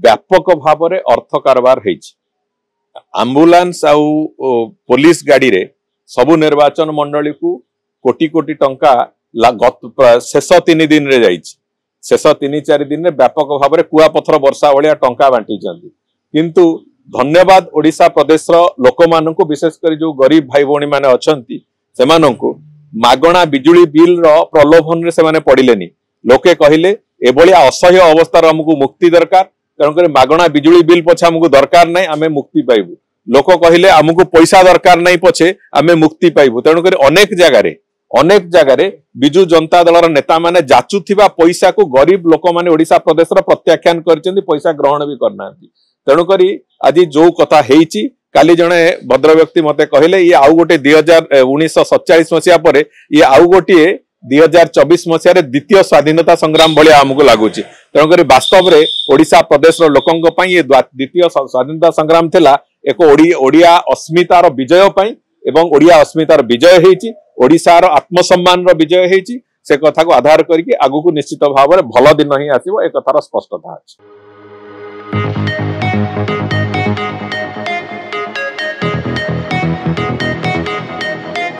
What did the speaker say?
ବ୍ୟାପକ ଭାବରେ ଅର୍ଥ କାରବାର ହେଇଛି। ଆମ୍ବୁଲାନ୍ସ ଆଉ ପୋଲିସ ଗାଡିରେ ସବୁ ନିର୍ବାଚନ ମଣ୍ଡଳୀକୁ କୋଟି କୋଟି ଟଙ୍କା ଶେଷ ତିନି ଦିନରେ ଯାଇଛି। ଶେଷ ତିନି ଚାରି ଦିନରେ ବ୍ୟାପକ ଭାବରେ କୁଆପଥର ବର୍ଷା ଭଳିଆ ଟଙ୍କା ବାଣ୍ଟିଛନ୍ତି। କିନ୍ତୁ ଧନ୍ୟବାଦ ଓଡିଶା ପ୍ରଦେଶର ଲୋକମାନଙ୍କୁ ବିଶେଷ କରି ଯୋଉ ଗରିବ ଭାଇ ଭଉଣୀ ମାନେ ଅଛନ୍ତି ସେମାନଙ୍କୁ ମାଗଣା ବିଜୁଳି ବିଲର ପ୍ରଲୋଭନରେ ସେମାନେ ପଡିଲେନି। ଲୋକେ କହିଲେ ଏଭଳିଆ ଅସହ୍ୟ ଅବସ୍ଥାରୁ ଆମକୁ ମୁକ୍ତି ଦରକାର ତେଣୁକରି ମାଗଣା ବିଜୁଳି ବିଲ୍ ପଛେ ଆମକୁ ଦରକାର ନାହିଁ ଆମେ ମୁକ୍ତି ପାଇବୁ। ଲୋକ କହିଲେ ଆମକୁ ପଇସା ଦରକାର ନାହିଁ ପଛେ ଆମେ ମୁକ୍ତି ପାଇବୁ। ତେଣୁକରି ଅନେକ ଜାଗାରେ ଅନେକ ଜାଗାରେ ବିଜୁ ଜନତା ଦଳର ନେତାମାନେ ଯାଚୁଥିବା ପଇସାକୁ ଗରିବ ଲୋକମାନେ ଓଡିଶା ପ୍ରଦେଶର ପ୍ରତ୍ୟାଖ୍ୟାନ କରିଛନ୍ତି ପଇସା ଗ୍ରହଣ ବି କରିନାହାନ୍ତି। ତେଣୁକରି ଆଜି ଯୋଉ କଥା ହେଇଛି କାଲି ଜଣେ ଭଦ୍ର ବ୍ୟକ୍ତି ମତେ କହିଲେ ଇଏ ଆଉ ଗୋଟେ ଦୁଇ ହଜାର ଉଣେଇଶହ ସତଚାଳିଶ ମସିହା ପରେ ଇଏ ଆଉ ଗୋଟିଏ ଦୁଇ ହଜାର ଚବିଶ ମସିହାରେ ଦ୍ୱିତୀୟ ସ୍ୱାଧୀନତା ସଂଗ୍ରାମ ଭଳିଆ ଆମକୁ ଲାଗୁଛି। ତେଣୁକରି ବାସ୍ତବରେ ଓଡିଶା ପ୍ରଦେଶର ଲୋକଙ୍କ ପାଇଁ ଦ୍ୱା- ଦ୍ୱିତୀୟ ସ୍ୱାଧୀନତା ସଂଗ୍ରାମ ଥିଲା ଏକ ଓଡି- ଓଡିଆ ଅସ୍ମିତାର ବିଜୟ ପାଇଁ ଏବଂ ଓଡିଆ ଅସ୍ମିତାର ବିଜୟ ହେଇଛି ଓଡିଶାର ଆତ୍ମସମ୍ମାନର ବିଜୟ ହେଇଛି ସେ କଥାକୁ ଆଧାର କରିକି ଆଗକୁ ନିଶ୍ଚିତ ଭାବରେ ଭଲ ଦିନ ହିଁ ଆସିବ ଏ କଥାର ସ୍ପଷ୍ଟତା ଅଛି।